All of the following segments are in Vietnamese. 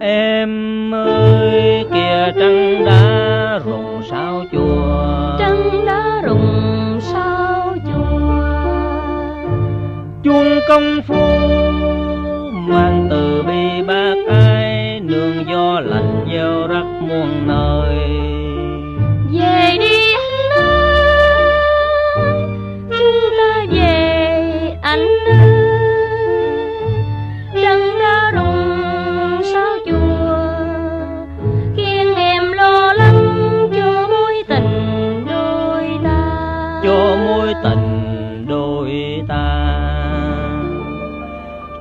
Em ơi kìa trăng đã rụng sao chùa? Trăng đã rụng sao chùa? Chuông công phu mang từ bi bác ai Nương gió lạnh gieo rắc muôn nơi ta.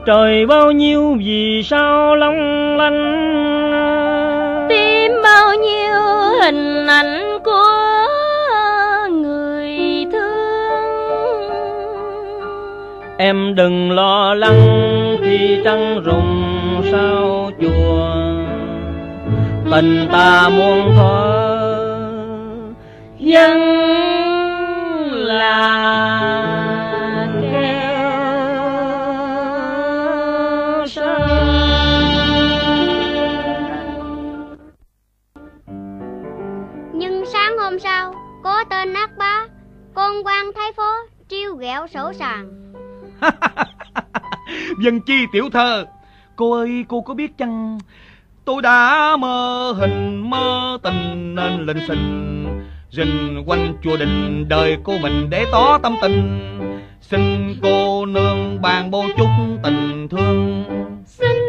Trời bao nhiêu vì sao long lanh? Tìm bao nhiêu hình ảnh của người thương? Em đừng lo lắng khi trăng rụng sao chùa. Tình ta muôn thuở Dân Ghẹo sổ sàng Dân chi tiểu thơ Cô ơi cô có biết chăng Tôi đã mơ hình mơ tình nên lên sinh Rình quanh chùa đình đời cô mình để tỏ tâm tình. Xin cô nương bàn bô chút tình thương. Xin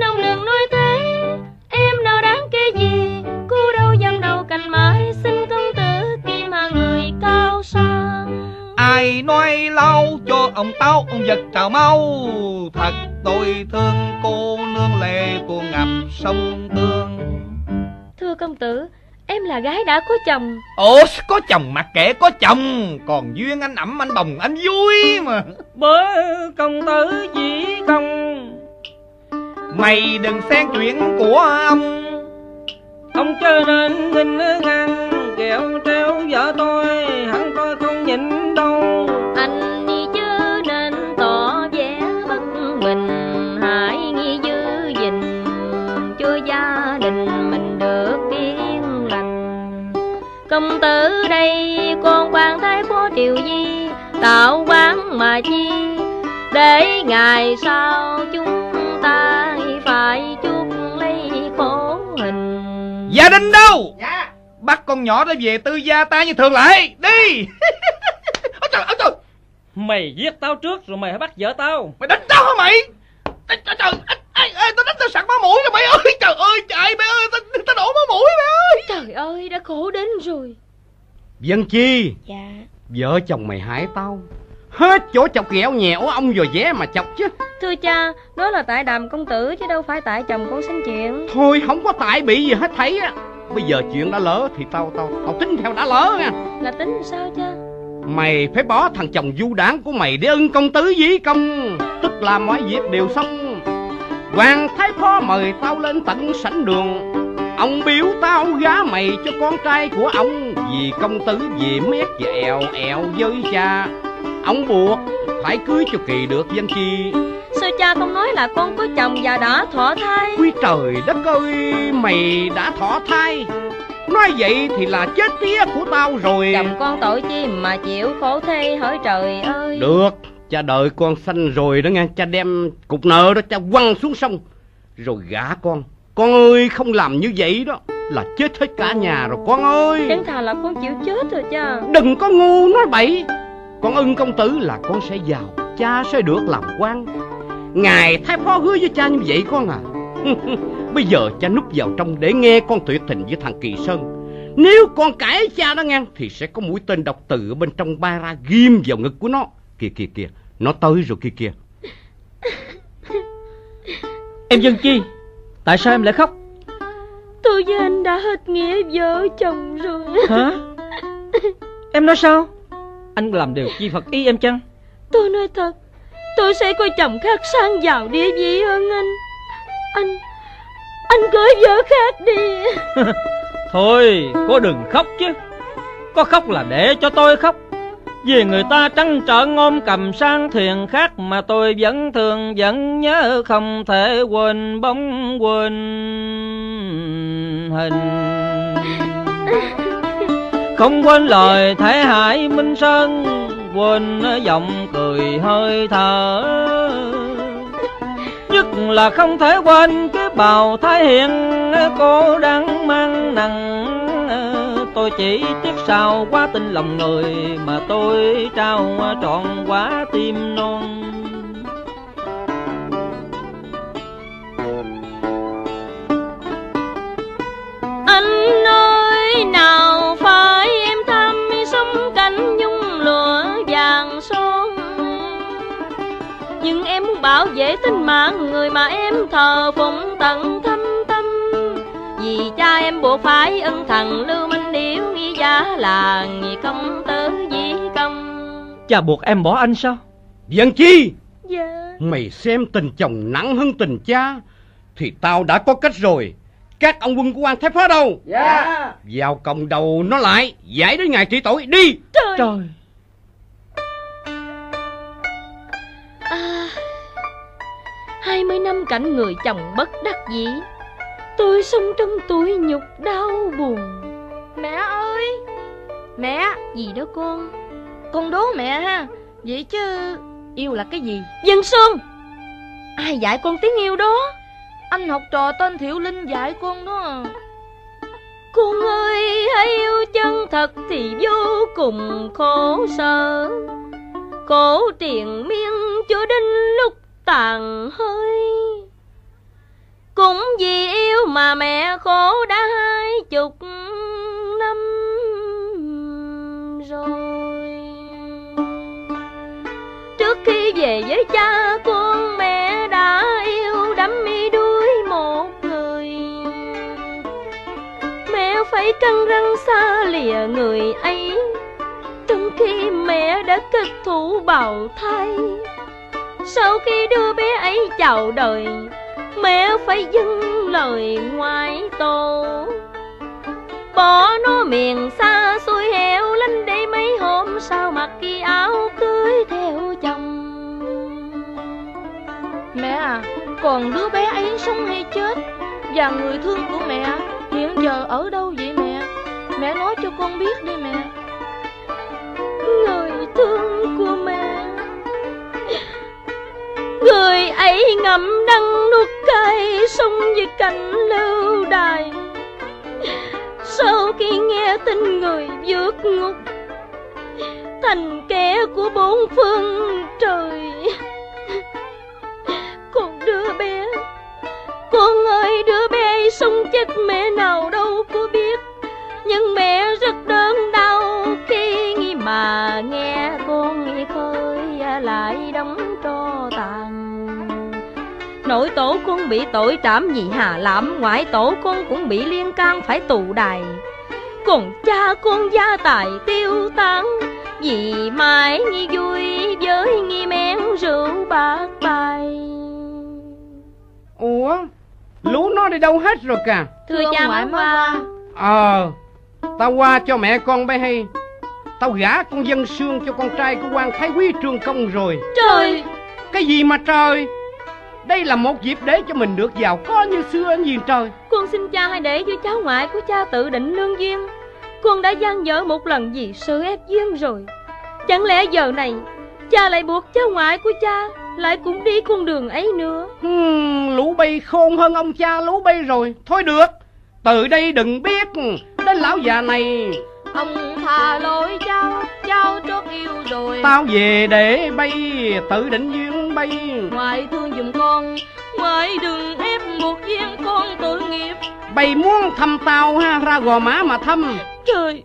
nói lâu cho ông tao ông giật trào mau Thật tôi thương cô nương lệ tuôn ngập sông tương. Thưa công tử Em là gái đã có chồng. Ồ có chồng mặc kệ có chồng. Còn duyên anh ẩm anh bồng anh vui mà. Bởi công tử chỉ công. Mày đừng xen chuyện của ông. Ông chớ nên nghinh ngang Kẹo treo vợ tôi đây con quan thái phó triều di Tạo quán mà chi. Để ngày sau chúng ta phải chuốc lấy khổ hình. Gia đình đâu? Dạ. Bắt con nhỏ đó về tư gia ta như thường lệ Đi. Ôi trời ôi trời. Mày giết tao trước rồi mày hãy bắt vợ tao. Mày đánh tao hả mày? Trời trời trời tao đánh tao sặc máu mũi rồi mày ơi. Trời ơi trời mày ơi Tao, tao đổ máu mũi mày ơi. Trời ơi đã khổ đến rồi Dân chi Dạ. Vợ chồng mày hại tao. Hết chỗ chọc ghẹo nhẹo ông vừa vé mà chọc chứ. Thưa cha, đó là tại đàm công tử chứ đâu phải tại chồng con sinh chuyện. Thôi không có tại bị gì hết thấy á. Bây giờ chuyện đã lỡ thì tao tao tao tính theo đã lỡ nha. Là tính sao cha? Mày phải bỏ thằng chồng du đảng của mày để ưng công tử dí công. Tức là mọi việc đều xong. Hoàng Thái Phó mời tao lên tận sảnh đường. Ông biểu tao gá mày cho con trai của ông Vì công tử về mét và èo èo với cha. Ông buộc phải cưới cho kỳ được dân chi. Sao cha không nói là con có chồng và đã thọ thai? Quý trời đất ơi Mày đã thọ thai. Nói vậy thì là chết tía của tao rồi. Chồng con tội chi mà chịu khổ thê hỡi trời ơi. Được Cha đợi con sanh rồi đó nghe. Cha đem cục nợ đó cha quăng xuống sông. Rồi gả con. Con ơi không làm như vậy đó Là chết hết cả nhà rồi con ơi. Chẳng thà là con chịu chết rồi cha Đừng có ngu nói bậy. Con ưng công tử là con sẽ giàu Cha sẽ được làm quan. Ngài thái phó hứa với cha như vậy con à. Bây giờ cha núp vào trong để nghe con tuyệt tình với thằng Kỳ Sơn. Nếu con cãi cha đó nghe Thì sẽ có mũi tên độc tử ở bên trong ba ra ghim vào ngực của nó. Kìa kìa kìa Nó tới rồi kìa kìa. Em Dân Chi Tại sao em lại khóc Tôi với anh đã hết nghĩa vợ chồng rồi. Hả? Em nói sao? Anh làm điều chi Phật ý em chăng? Tôi nói thật Tôi sẽ có chồng khác sang giàu địa vị hơn anh. Anh Anh cưới vợ khác đi. Thôi cô đừng khóc chứ. Có khóc là để cho tôi khóc. Vì người ta trắng trợn ôm cầm sang thuyền khác Mà tôi vẫn thường vẫn nhớ Không thể quên bóng quên hình. Không quên lời thể Hải Minh Sơn, Quên giọng cười hơi thở. Nhất là không thể quên cái bào thái Hiền Cô đang mang nặng. Tôi chỉ tiếc sao quá tin lòng người mà tôi trao trọn quá tim non. Mạng người mà em thờ phụng tận thâm tâm. Vì cha em buộc phải ân thần lưu minh điếu nghi giá là nghi công tử dĩ công. Cha buộc em bỏ anh sao? Dân chi? Dạ. Mày xem tình chồng nặng hơn tình cha Thì tao đã có cách rồi. Các ông quân của quan Thái Phó đâu? Dạ. Vào cộng đầu nó lại Giải đến ngày trị tội đi. Trời, Trời 20 năm cảnh người chồng bất đắc dĩ. Tôi sống trong tuổi nhục đau buồn. Mẹ ơi! Mẹ! Gì đó con? Con đố mẹ ha. Vậy chứ Yêu là cái gì? Dân Sương Ai dạy con tiếng yêu đó? Anh học trò tên Thiệu Linh dạy con đó. Con ơi hãy yêu chân thật thì vô cùng khổ sở. Khổ tiền miên cho đến lúc tàn hơi. Cũng vì yêu mà mẹ khổ đã hai chục năm rồi. Trước khi về với cha, con mẹ đã yêu đắm mi đuối một người. Mẹ phải căng răng xa lìa người ấy. Trong khi mẹ đã kết thủ bào thai sau khi đưa bé ấy chào đời Mẹ phải dâng lời ngoại tổ Bỏ nó miền xa xôi heo lánh để mấy hôm sau mặc kỳ áo cưới theo chồng. Mẹ à Còn đứa bé ấy sống hay chết? Và người thương của mẹ Hiện giờ ở đâu vậy mẹ? Mẹ nói cho con biết đi mẹ. Người thương của mẹ Người ấy ngậm đắng nuốt cay Sống với cảnh lưu đài. Sau khi nghe tin người vượt ngục, Thành kẻ của bốn phương trời. Con đứa bé, Con ơi, đứa bé sống chết mẹ nào đâu. Bị tội trảm nhị hà lạm Ngoại tổ con cũng bị liên can phải tù đài. Còn cha con gia tài tiêu tan Vì mãi nghi vui với nghi men rượu bạc bài. Ủa Lũ nó đi đâu hết rồi cả Thưa cha ngoại qua Ờ Tao qua cho mẹ con bé hay. Tao gả con dân xương cho con trai của quan Thái Quý Trương Công rồi. Trời! Cái gì mà trời Đây là một dịp để cho mình được giàu có như xưa anh gì trời. Con xin cha hãy để cho cháu ngoại của cha tự định lương duyên. Con đã gian dở một lần vì sự ép duyên rồi. Chẳng lẽ giờ này Cha lại buộc cháu ngoại của cha Lại cũng đi con đường ấy nữa? Hmm, Lũ bay khôn hơn ông cha lũ bay rồi. Thôi được Từ đây đừng biết. Đến lão già này Ông tha lỗi cháu Cháu trót yêu rồi. Tao về để bay Tự định duyên bay Ngoại thương giùm con Ngoại đừng ép một viên con tội nghiệp. Bay muốn thăm tao ha Ra gò má mà thăm. Trời.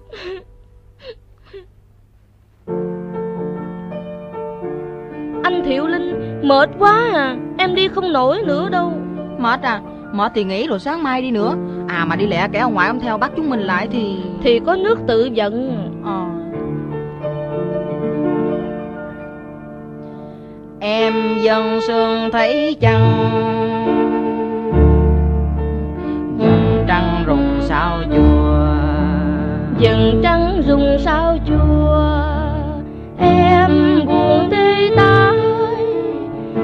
Anh Thiệu Linh Mệt quá à Em đi không nổi nữa đâu. Mệt à? Mệt thì nghỉ rồi sáng mai đi nữa. À mà đi lẹ kẻ ông ngoại ông theo bắt chúng mình lại thì Thì có nước tự giận Ờ. Em dân sương thấy chăng? Trăng rụng sao chùa? Dần trăng rụng sao chùa? Em buồn tê tái,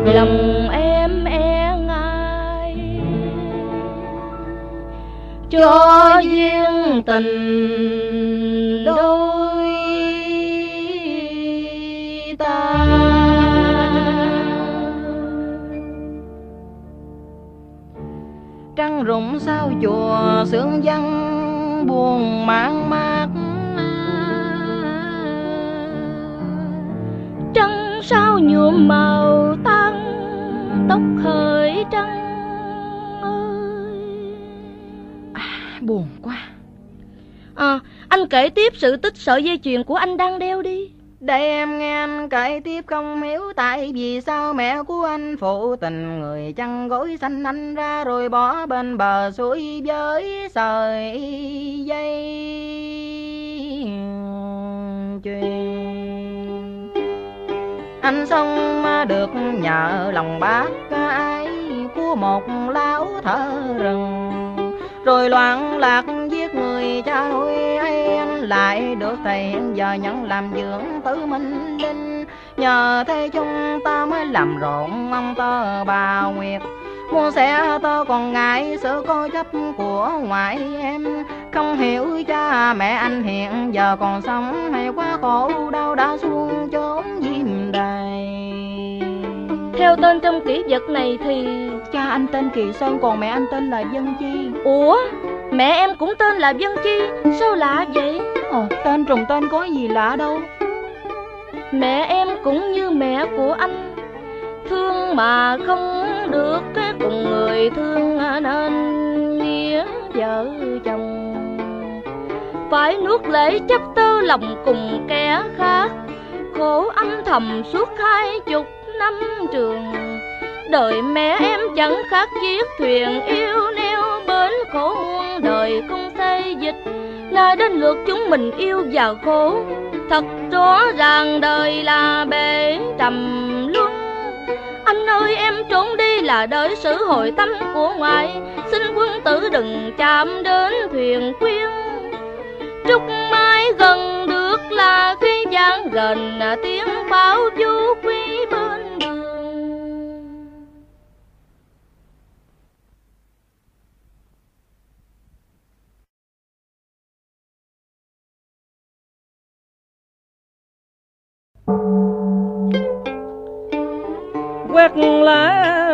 lòng em e ngại. Cho duyên tình đôi trăng rụng sao chùa sương vắng buồn mang mát. Trăng sao nhuộm màu tan tóc khởi trăng ơi. À, buồn quá. À, anh kể tiếp sự tích sợi dây chuyền của anh đang đeo đi để em nghe anh kể tiếp không hiểu tại vì sao mẹ của anh phụ tình. Người chăn gối xanh anh ra rồi bỏ bên bờ suối với sợi dây. Chuyền anh xong được nhờ lòng bác ai của một lão thợ rừng. Rồi loạn lạc giết người cha nuôi lại được thầy giờ nhận làm dưỡng tử minh linh nhờ thế chúng ta mới làm rộn ông tơ bà nguyệt. Mua xe tơ còn ngại sự cố chấp của ngoại em. Không hiểu cha mẹ anh hiện giờ còn sống hay quá khổ đau đã xuống chốn diêm đài. Theo tên trong kỷ vật này thì cha anh tên kỳ sơn còn mẹ anh tên là dân chi. Ủa mẹ em cũng tên là dân chi sao lạ vậy? Ồ tên trùng tên có gì lạ đâu. Mẹ em cũng như mẹ của anh. Thương mà không được cái cùng người thương nên nghĩa vợ chồng. Phải nuốt lễ chấp tư lòng cùng kẻ khác. Khổ âm thầm suốt hai chục năm trường. Đời mẹ em chẳng khác chiếc thuyền yêu neo bến khổ xây dịch nay đến lượt chúng mình yêu và khổ. Thật rõ ràng đời là bể trầm luân. Anh ơi, em trốn đi là đợi sự hồi tâm của ngoại. Xin quân tử đừng chạm đến thuyền quyên trúc mai gần được là khi gian gần tiếng pháo du quý bên quét lá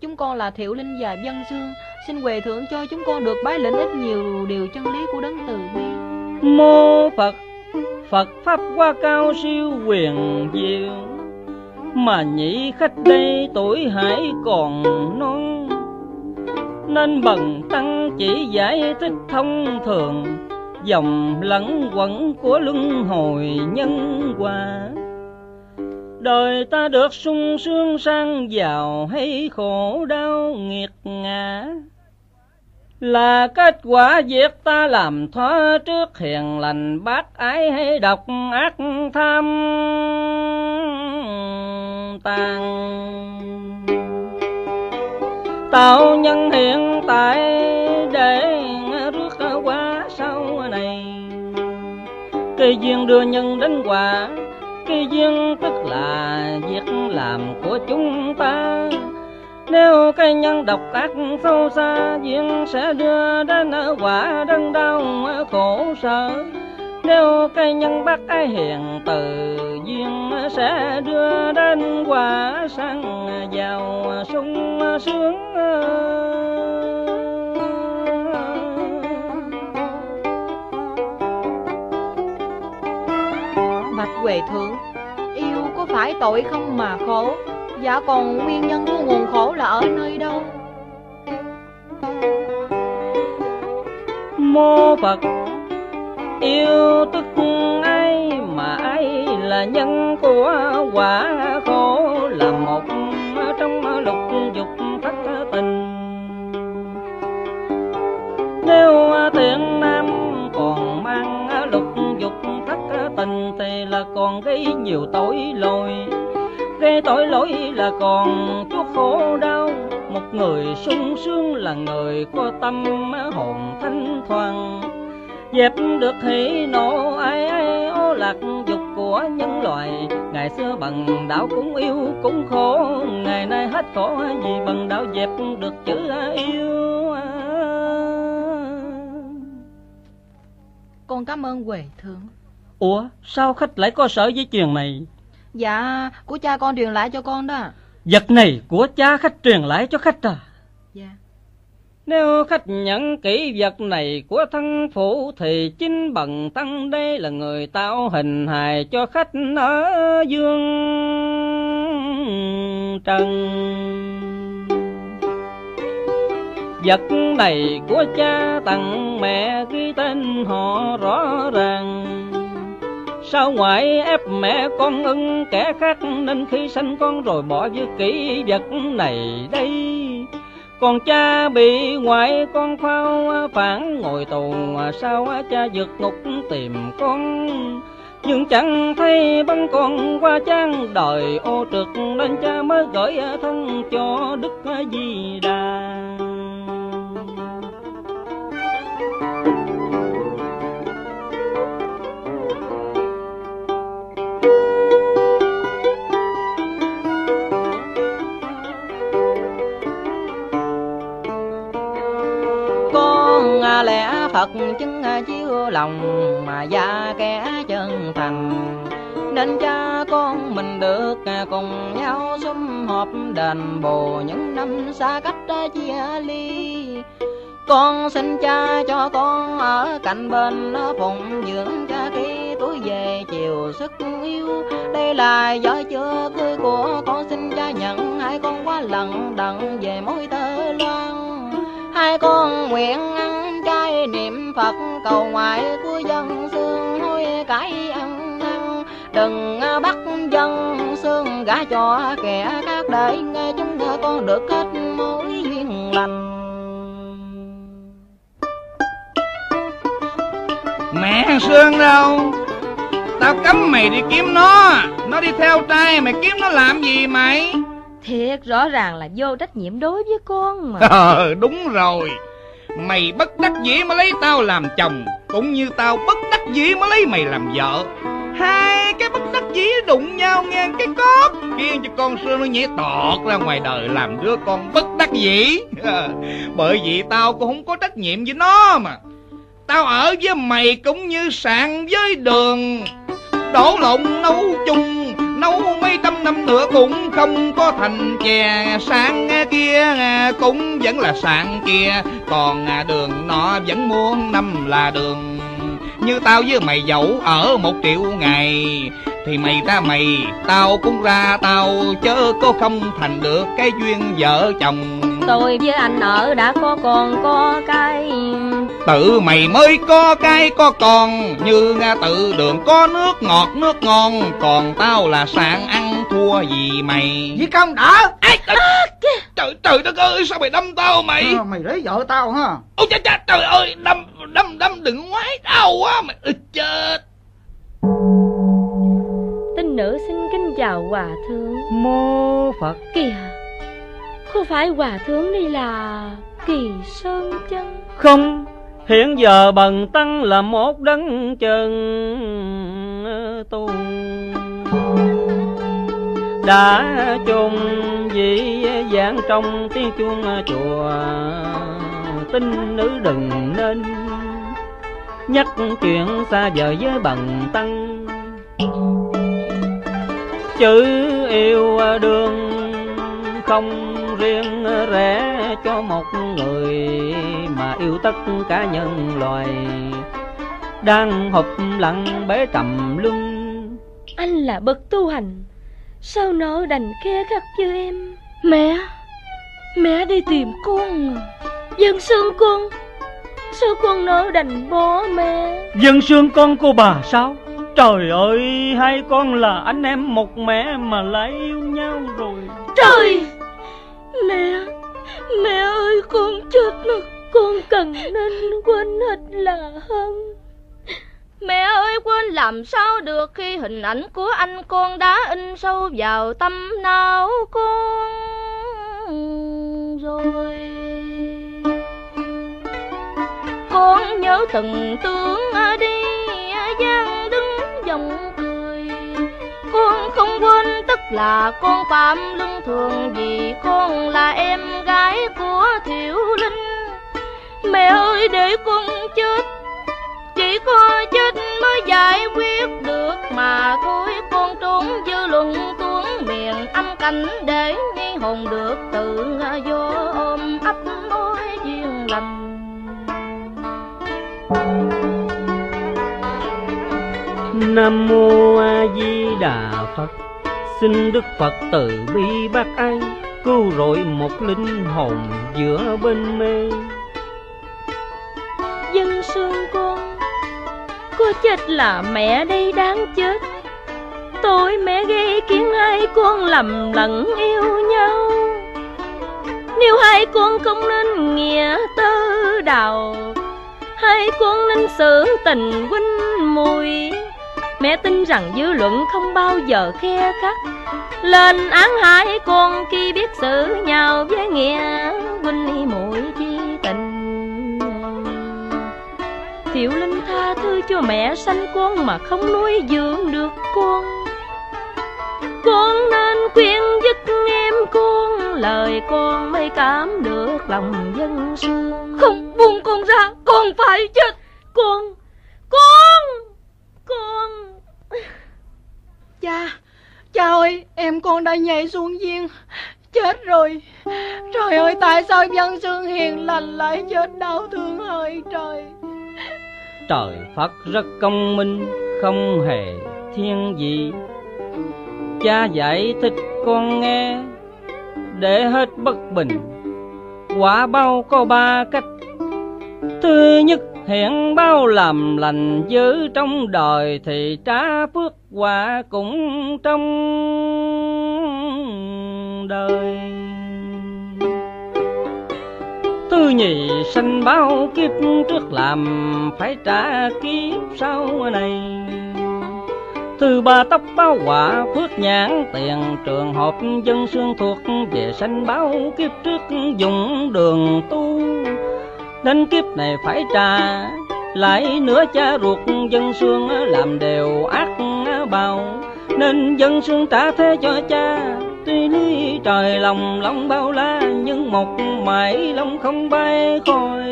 chúng con là Thiệu Linh và dân dương. Xin quề thưởng cho chúng con được bái lĩnh ít nhiều điều chân lý của đấng từ bi. Mô phật phật pháp qua cao siêu quyền diệu. Mà nhị khách đây tuổi hải còn non. Nên bần tăng chỉ giải thích thông thường. Dòng lẫn quẩn của luân hồi nhân quả đời ta được sung sướng sang giàu hay khổ đau nghiệt ngã. Là kết quả việc ta làm thoa trước hiền lành, bác ái hay độc ác tham tàn. Tạo nhân hiện tại để rước qua sau này. Cây duyên đưa nhân đến quả cái duyên, tức là việc làm của chúng ta. Nếu cây nhân độc ác sâu xa, duyên sẽ đưa đến quả đơn đau khổ sở. Nếu cây nhân bác ái hiền, từ duyên sẽ đưa đến quả sang giàu sung sướng. Bạch Thượng. Yêu có phải tội không mà khổ? Dạ còn nguyên nhân của nguồn khổ là ở nơi đâu? Mô phật, yêu tức ai mà ai là nhân của quả khổ là một trong lục tình tề là còn gây nhiều tội lỗi. Gây tội lỗi là còn chuốc khổ đau. Một người sung sướng là người có tâm hồn thanh thoảng dẹp được hỉ nộ ai ai ô lạc dục của nhân loại. Ngày xưa bằng đạo cũng yêu, cũng khổ. Ngày nay hết khổ, vì bằng đạo dẹp được chữ yêu. Con cảm ơn Huệ Thượng ủa sao khách lại có sở với chuyện này Dạ của cha con truyền lại cho con đó vật này của cha khách truyền lại cho khách à Dạ Nếu khách nhận kỹ vật này của thân phụ thì chính bằng tăng đây là người tạo hình hài cho khách ở dương trần. Vật này của cha tặng mẹ ghi tên họ rõ ràng. Sao ngoại ép mẹ con ưng kẻ khác, nên khi sanh con rồi bỏ với kỹ vật này đây. Còn cha bị ngoại con phao phản, ngồi tù sao cha vượt ngục tìm con. Nhưng chẳng thấy băng con qua trang đời ô trực nên cha mới gửi thân cho đức di đà. Thật chứng à, chiếu lòng mà gia kẻ chân thành. Nên cha con mình được à, cùng nhau sum họp đền bù những năm xa cách à, chia ly. Con xin cha cho con ở cạnh bên nó phụng dưỡng cha khi tuổi về chiều sức yếu. Đây là gió chưa cưới của con, xin cha nhận hai con quá lần đặng về mối tơ hai con nguyện ăn chay niệm phật, cầu ngoại của dân xương hôi cải ăn năn. Đừng à, bắt dân xương gả cho kẻ khác để nghe chúng con được kết mối duyên lành. Mẹ Sương đâu? Tao cấm mày đi kiếm nó. Nó đi theo trai, mày kiếm nó làm gì mày? Thiệt, rõ ràng là vô trách nhiệm đối với con mà. Ờ đúng rồi. Mày bất đắc dĩ mới lấy tao làm chồng, Cũng như tao bất đắc dĩ mới lấy mày làm vợ. Hai cái bất đắc dĩ đụng nhau ngang cái cốt, Khiến cho con sư nó nhảy tọt ra ngoài đời, Làm đứa con bất đắc dĩ. Bởi vì tao cũng không có trách nhiệm với nó mà. Tao ở với mày cũng như sạn với đường, Đổ lộn nấu chung Nấu mấy trăm năm nữa cũng không có thành chè. Sáng kia cũng vẫn là sạn kia Còn đường nọ vẫn muốn năm là đường. Như tao với mày dẫu ở một triệu ngày Thì mày ra mày, tao cũng ra tao Chớ có không thành được cái duyên vợ chồng. Tôi với anh ở đã có con có cái Tự mày mới có cái có con Như Nga tự đường có nước ngọt nước ngon. Còn tao là sạn ăn thua gì mày? Dĩ công đã Ai, trời, trời, trời đất ơi sao mày đâm tao mày? À, Mày lấy vợ tao ha. Ôi cha cha trời ơi đâm đâm đâm đừng ngoái đau quá mày Ôi, chết. Tinh nữ xin kính chào hòa thượng. Mô phật. Kìa Không phải hòa thượng đây là Kỳ Sơn chân không hiện giờ bần tăng là một đấng chân tu đã chung dị dạng trong tiếng chuông chùa tinh nữ đừng nên nhắc chuyện xa vời với bần tăng. Chữ yêu đương không riêng rẽ cho một người yêu tất cả nhân loài. Đang hụp lặng bế trầm luân Anh là bậc tu hành. Sao nỡ đành khe khắc như em? Mẹ Mẹ đi tìm con. Dân xương con. Sao con nỡ đành bỏ mẹ? Dân xương con cô bà sao? Trời ơi hai con là anh em một mẹ mà lại yêu nhau rồi. Trời! Mẹ Mẹ ơi con chết mà con cần nên quên hết là hơn. Mẹ ơi, quên làm sao được khi hình ảnh của anh con đã in sâu vào tâm não con rồi. Con nhớ từng tướng đi gian đứng dòng cười. Con không quên tức là con phạm lương thường Vì con là em gái của Thiểu Linh. Mẹ ơi, để con chết. Chỉ có chết mới giải quyết được mà thôi. Con trốn dư luận tuấn miền âm cảnh để nghi hồn được tự do à, ôm ấp mối duyên lành. Nam mô A Di Đà Phật. Xin Đức Phật từ bi bác ai Cứu rỗi một linh hồn giữa bên mê. Có chết là mẹ đây đáng chết. Tôi mẹ gây khiến hai con lầm lẫn yêu nhau. Nếu hai con không nên nghĩa tơ đào Hai con nên xử tình huynh mùi. Mẹ tin rằng dư luận không bao giờ khe khắc. Lên án hai con khi biết xử nhau với nghĩa huynh muội chi. Thiệu Linh tha thứ cho mẹ sanh con mà không nuôi dưỡng được con. Con nên khuyên dứt em con Lời con mới cảm được lòng dân sương. Không buông con ra, con phải chết. Con, con, con. Cha, cha ơi, em con đã nhảy xuống giếng Chết rồi. Trời ơi, tại sao dân sương hiền lành lại chết đau thương hơi trời Trời Phật rất công minh, Không hề thiên vị. Cha giải thích con nghe, Để hết bất bình. Quả bao có ba cách. Thứ nhất, hiện bao làm lành giữ trong đời Thì trả phước quả cũng trong đời nhì sanh bao kiếp trước làm phải trả kiếp sau này. Thứ ba tóc báo quả phước nhãn tiền trường hợp dân xương thuộc về sanh báo kiếp trước dùng đường tu. Đến kiếp này phải trả, lại nữa cha ruột dân xương làm đều ác bao. Nên dân xương trả thế cho cha, Tuy lý trời lòng lòng bao la, Nhưng một mãi lòng không bay khỏi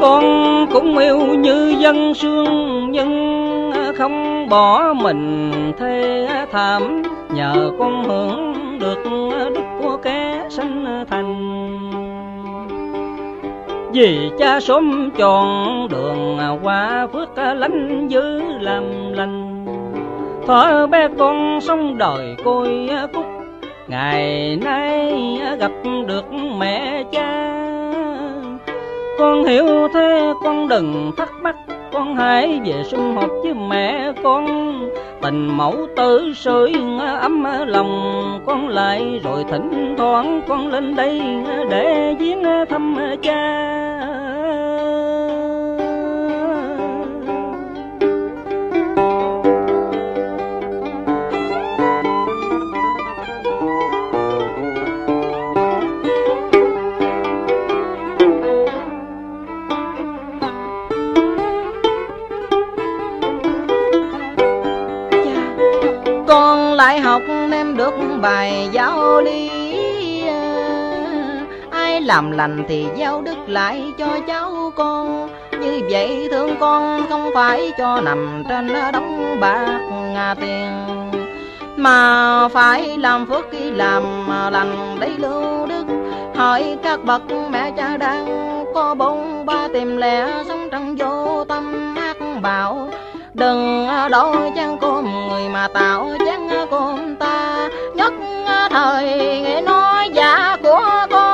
Con cũng yêu như dân sương, nhưng không bỏ mình thế thảm, nhờ con hưởng được đức của kẻ sanh thành. Vì cha sớm tròn đường qua phước lánh dữ làm lành thở bé con sống đời côi cúc ngày nay gặp được mẹ cha. Con hiểu thế con đừng thắc mắc con hãy về sum họp với mẹ con. Tình mẫu tử sưởi ấm lòng con lại, rồi thỉnh thoảng con lên đây để viếng thăm cha. Bài giáo lý à, Ai làm lành thì giao đức lại cho cháu con. Như vậy thương con không phải cho nằm trên đống bạc ngà tiền, Mà phải làm phước khi làm lành để lưu đức. Hỏi các bậc mẹ cha đang có bốn ba tìm lẽ sống trong vô tâm ác bảo Đừng đổi chăn cơm người mà tạo chén cơm ta thời nghe nói giả của con